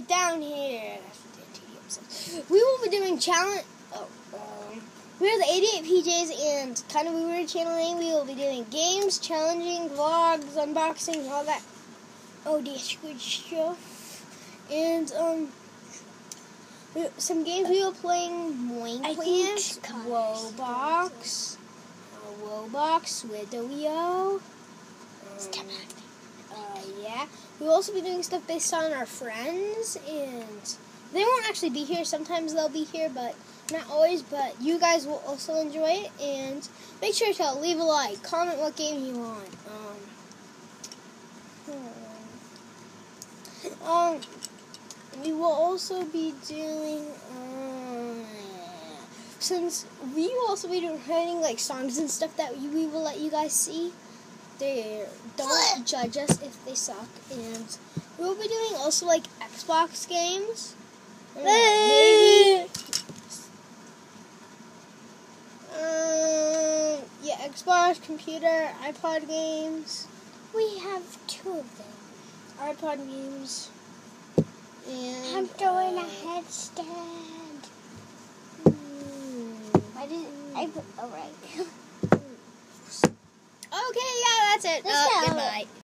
down here. We will be doing challenge. Oh, um, we are the 88 PJs and kind of we were channeling. We will be doing games, challenging, vlogs, unboxing, all that. Oh, this good stuff. And um, some games we were playing: Moink I Plant, think Connors Wobox, uh, Wobox, Widow. Step Um, uh. We'll also be doing stuff based on our friends, and they won't actually be here. Sometimes they'll be here, but not always. But you guys will also enjoy it, and make sure to leave a like, comment what game you want. Um, hmm. um we will also be doing. Um, since we will also be doing writing like songs and stuff that we will let you guys see they don't judge us if they suck. And we'll be doing also like Xbox games. Maybe. Um, yeah, Xbox, computer, iPod games, We have two of them. iPod games, and I'm doing uh, a headstand. hmm. Why did I? put- Oh right. That's it. Uh, goodbye.